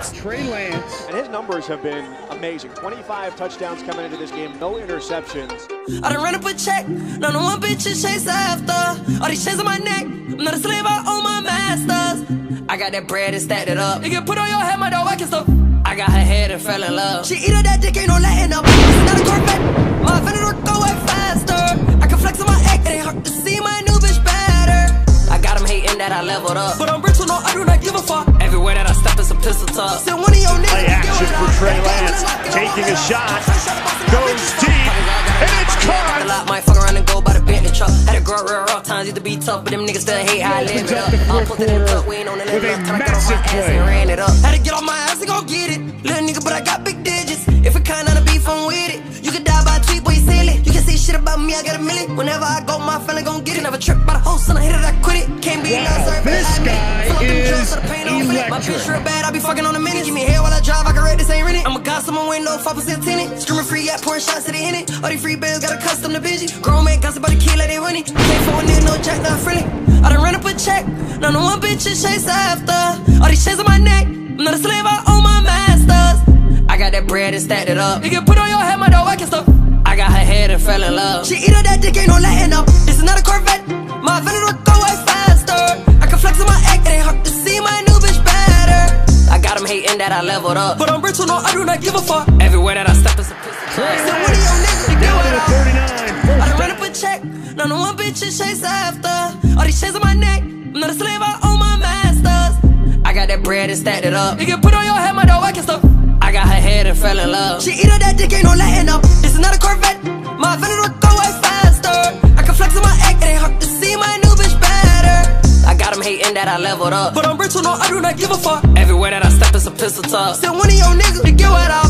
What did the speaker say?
Lance. Trey Lance. And his numbers have been amazing. 25 touchdowns coming into this game, no interceptions. I done ran up a check. None of one bitch is chase after. All these chains on my neck. I'm not a slave, I own my masters. I got that bread and stacked it up. You can put on your head, my dog, I can stuff. I got her head and fell in love. She eat her that dick, ain't no letting up. It's not a Corvette. That I leveled up. But I'm brittle, no, I do not give a fuck. Everywhere that I step, it's a pistol tuck. Send one of your niggas. Play action for Trey Lance. Taking a shot. Goes deep. And it's caught. lot might fuck around and go by the Bentley truck. Had to grow real rough times, used to be tough, but them niggas still hate how I live it up. I'm posted in the cup, we ain't on the With level a up. Till I got on my massive play. and ran it up. Had to get on my ass and go get it. Little nigga, but I got big digits. If it kind of beef, I'm with it. You can die by a tweet, boy, you silly. You can say shit about me, I got a million. Whenever I go, my feeling gon' get it. Never trip by the host, and I hit it, I quit it. Can't be Wow, so the pain don't fit. My bitch real bad, I be fucking on a minute. Give me hair while I drive, I can rate this ain't rented. I'm a god, someone window, 5% tenant. Screaming free, yeah, pouring shots to the in it. All these free bills got a custom to binge. Grown man gossip about the kid like they running. Can't phone in, no jack, not friendly. I done run up a check. None of one bitch is chase after. All these chains on my neck. I'm not a slave, I own my masters. I got that bread and stacked it up. You can put on your head, my dog, I can stuff. I got her head and fell in love. She eat her that dick, ain't no letting up. This is not a Corvette. My Venator go way faster. I can flex on my hating that I leveled up. But I'm brittle, no, I do not give a fuck. Everywhere that I step, it's a pistol. So one of your niggas to get Down what I 39. I First done ran up a check. None of one bitch is chase after. All these chains on my neck. I'm not a slave, I own my masters. I got that bread and stacked it up. You can put on your head, my dog, I can stuff. I got her head and fell in love. She eat her that dick, ain't no letting up. This is not a Corvette. My Venator go way faster. I can flex on my act, it ain't hard to see my new bitch better. I got him hating that I leveled up. But I'm brittle, no, I do not give a fuck. Everywhere pistol tuck. Send one of your niggas to get what I